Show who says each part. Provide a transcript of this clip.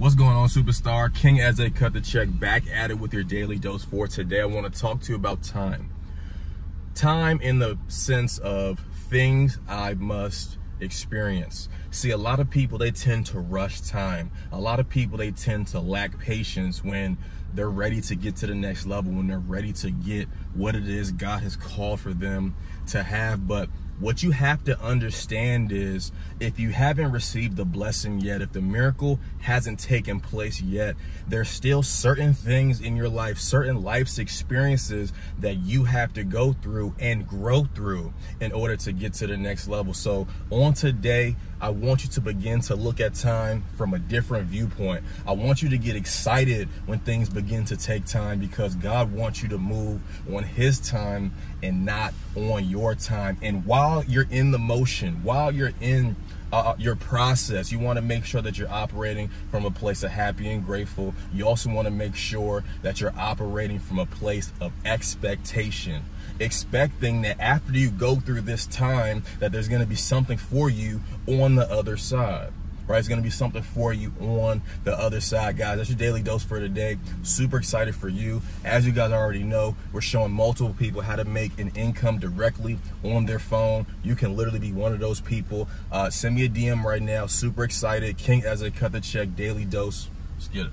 Speaker 1: What's going on, superstar? King as they cut the check back at it with your daily dose for today. I want to talk to you about time. Time in the sense of things I must experience. See, a lot of people, they tend to rush time. A lot of people, they tend to lack patience when they're ready to get to the next level, when they're ready to get what it is God has called for them to have. But what you have to understand is if you haven't received the blessing yet, if the miracle hasn't taken place yet, there's still certain things in your life, certain life's experiences that you have to go through and grow through in order to get to the next level. So on today, I want you to begin to look at time from a different viewpoint. I want you to get excited when things begin to take time because God wants you to move on his time and not on your time. And while you're in the motion, while you're in uh, uh your process. You want to make sure that you're operating from a place of happy and grateful. You also want to make sure that you're operating from a place of expectation, expecting that after you go through this time, that there's going to be something for you on the other side right? It's going to be something for you on the other side, guys. That's your daily dose for today. Super excited for you. As you guys already know, we're showing multiple people how to make an income directly on their phone. You can literally be one of those people. Uh, send me a DM right now. Super excited. King as a cut the check daily dose. Let's get it.